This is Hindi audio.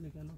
लेकिन